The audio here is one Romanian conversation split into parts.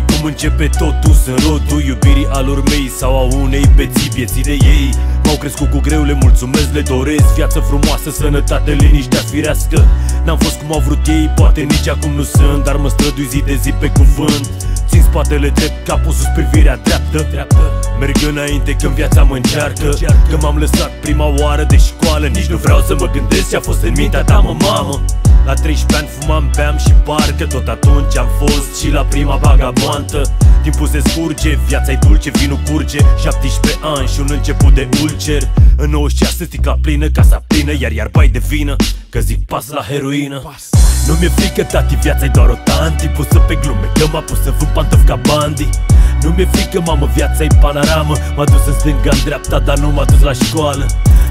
Cum începe totul, sunt rodul iubirii alor mei Sau a unei beții vieții de ei. M-au crescut cu greu, le mulțumesc, le doresc Viață frumoasă, sănătate, liniștea firească. N-am fost cum au vrut ei, poate nici acum nu sunt Dar mă strădui zi de zi pe cuvânt. Țin spatele drept, capul sus, privirea dreaptă, dreaptă. Merg înainte când viața mă încearcă. Că m-am lăsat prima oară de școală Nici nu vreau să mă gândesc ce a fost în mintea ta, mă, mamă la 13 ani fumam, beam și parcă tot atunci am fost și la prima vagabontă Timpul se scurge, viața e dulce, vinul curge. 17 ani și un început de ulcer. În 96 sticla plină, casa plină Iar iar bai de vină, că zic pas la heroină. Nu mi-e frică, tati, viața e doar o tanti. Pusă pe glume, că m-a pus să vând pantofi ca bandi Nu mi-e frică, mamă, viața e panoramă. M-a dus în stânga, în dreapta, dar nu m-a dus la școală.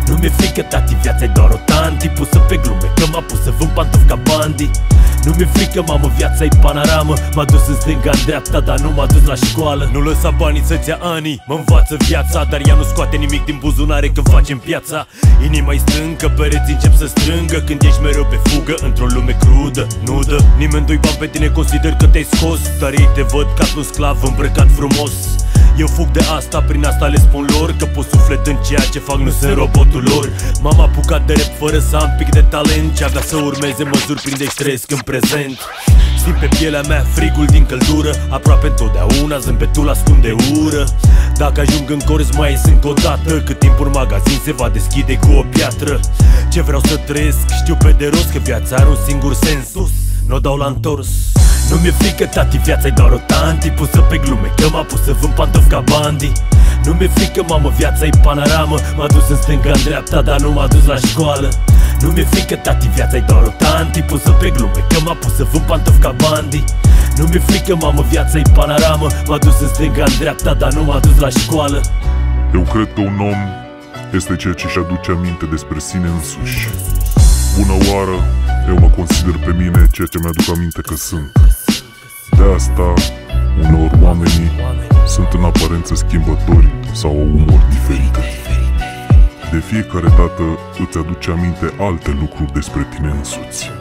Nu mi-e frică, tati, viața e doar o tanti Pusă pe glume, că m-a pus să vând pantofi ca bandi. Nu mi-e frică, mamă, viața e panoramă. M-a dus în stânga, în dreapta, dar nu m-a dus la școală. Nu lăsa banii să-ți ia ani, mă învață viața Dar ea nu scoate nimic din buzunare când facem piața. Inima-i strâncă, pereții încep să strângă Când ești mereu pe fugă, într-o lume crudă Nudă, nimeni doi bani pe tine consider că te-ai scos. Dar ei te văd ca un sclav îmbrăcat frumos. Eu fug de asta, prin asta le spun lor Că pot suflet în ceea ce fac, nu sunt robotul lor. M-am apucat de rap fără să am pic de talent. Ce avea să urmeze mă surprinde și trăiesc în prezent. Simt pe pielea mea frigul din căldură. Aproape întotdeauna zâmbetul ascunde ură. Dacă ajung în corz mai ies încă o dată. Cât timp un magazin se va deschide cu o piatră. Ce vreau să trăiesc, știu pe de rost că viața are un singur sens Nu o dau la întors. Nu mi-e frică, tati, viața e doar o tanti. Pusă pe glume, că m-a pus să vând pantofi ca bandi. Nu mi-e frică, mamă, viața e panoramă. M-a dus în stânga, în dreapta, dar nu m-a dus la școală. Nu mi-e frică, tati, viața e doar o tanti. Pusă pe glume, că m-a pus să vând pantofi ca bandi. Nu mi-e frică, mamă, viața e panoramă. M-a dus în stânga, în dreapta, dar nu m-a dus la școală. Eu cred că un om este ceea ce își aduce aminte despre sine însuși. Bună oară, eu mă consider pe mine ceea ce mi-aduc aminte că sunt. De asta, uneori oamenii sunt în aparență schimbători sau au umor diferite. De fiecare dată îți aduce aminte alte lucruri despre tine însuți